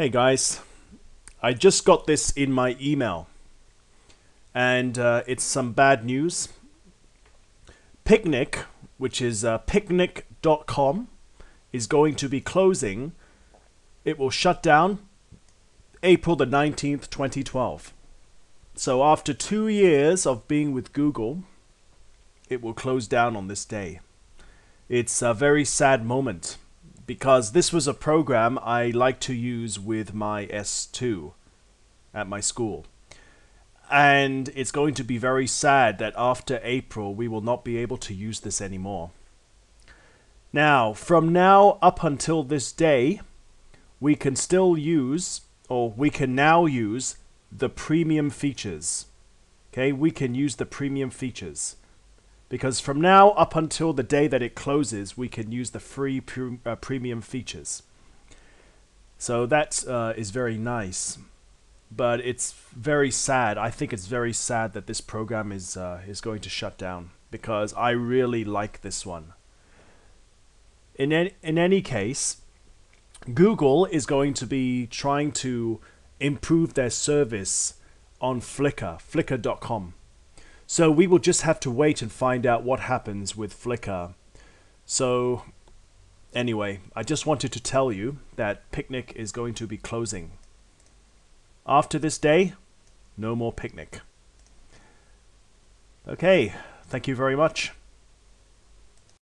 Hey guys, I just got this in my email and uh, it's some bad news. Picnik, which is uh, picnik.com, is going to be closing. It will shut down April the 19th, 2012. So after two years of being with Google, it will close down on this day. It's a very sad moment because this was a program I like to use with my S2 at my school. And it's going to be very sad that after April we will not be able to use this anymore. Now, from now up until this day, we can still use, or we can now use, the premium features. Okay, we can use the premium features because from now up until the day that it closes, we can use the free pre uh, premium features. So that uh, is very nice, but it's very sad. I think it's very sad that this program is uh, is going to shut down because I really like this one. In any, in any case, Google is going to be trying to improve their service on Flickr, flickr.com. So we will just have to wait and find out what happens with Flickr. So anyway, I just wanted to tell you that Picnik is going to be closing. After this day, no more Picnik. Okay, thank you very much.